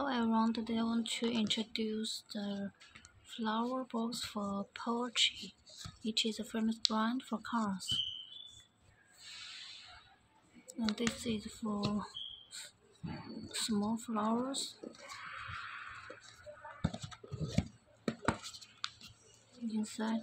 Hello everyone, today I want to introduce the flower box for Porsche. It is a famous brand for cars. And this is for small flowers. Inside